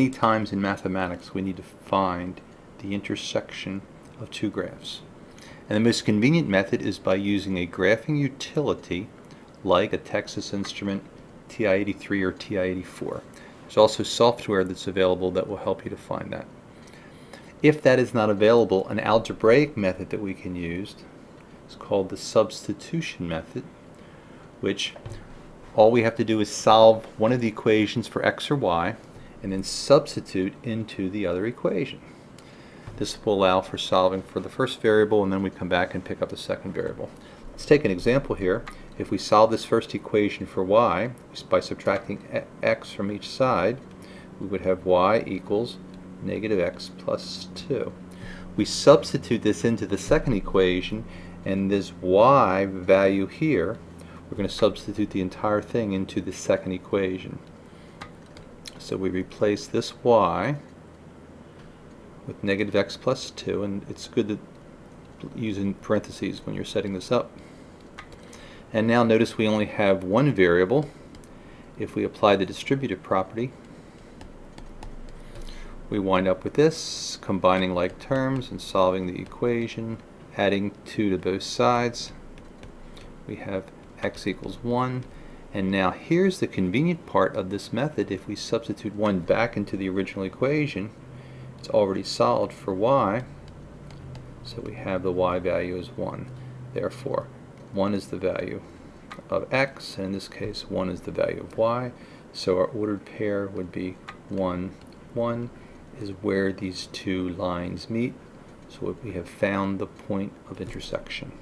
Many times in mathematics we need to find the intersection of two graphs. And the most convenient method is by using a graphing utility like a Texas Instrument TI-83 or TI-84. There's also software that's available that will help you to find that. If that is not available, an algebraic method that we can use is called the substitution method, which all we have to do is solve one of the equations for x or y and then substitute into the other equation. This will allow for solving for the first variable and then we come back and pick up the second variable. Let's take an example here. If we solve this first equation for y by subtracting x from each side, we would have y equals negative x plus 2. We substitute this into the second equation and this y value here, we're going to substitute the entire thing into the second equation. So we replace this y with negative x plus 2, and it's good to use in parentheses when you're setting this up. And now notice we only have one variable. If we apply the distributive property, we wind up with this, combining like terms and solving the equation, adding 2 to both sides. We have x equals 1. And now here's the convenient part of this method. If we substitute 1 back into the original equation, it's already solved for y. So we have the y value as 1. Therefore, 1 is the value of x, and in this case 1 is the value of y. So our ordered pair would be 1, 1 is where these two lines meet. So we have found the point of intersection.